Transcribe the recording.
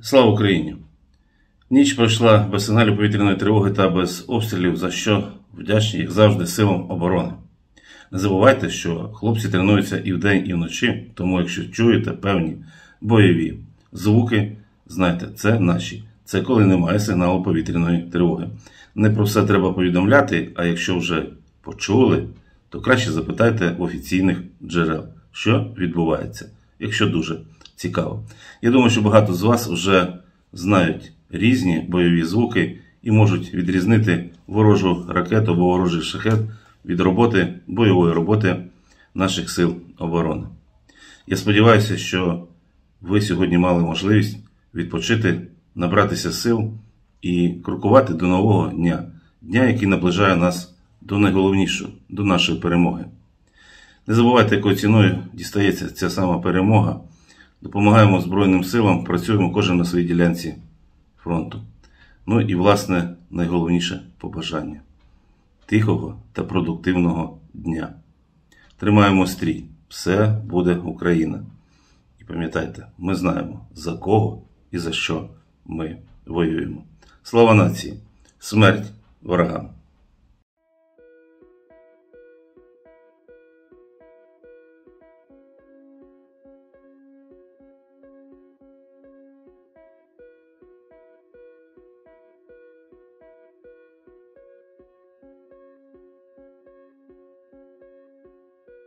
Слава Україні! Ніч пройшла без сигналів повітряної тривоги та без обстрілів, за що вдячні, як завжди, силам оборони. Не забувайте, що хлопці тренуються і вдень, і вночі, тому якщо чуєте певні бойові звуки, знайте, це наші. Це коли немає сигналу повітряної тривоги. Не про все треба повідомляти, а якщо вже почули, то краще запитайте в офіційних джерел, що відбувається, якщо дуже цікаво. Я думаю, що багато з вас вже знають різні бойові звуки і можуть відрізнити ворожу ракету або ворожий шахет від роботи, бойової роботи наших сил оборони. Я сподіваюся, що ви сьогодні мали можливість відпочити, набратися сил і крокувати до нового дня, дня, який наближає нас до найголовнішого, до нашої перемоги. Не забувайте, якою ціною дістається ця сама перемога. Допомагаємо Збройним силам, працюємо кожен на своїй ділянці фронту. Ну і, власне, найголовніше побажання тихого та продуктивного дня. Тримаємо стрій. Все буде Україна. І пам'ятайте, ми знаємо, за кого і за що ми воюємо. Слава нації! Смерть ворогам!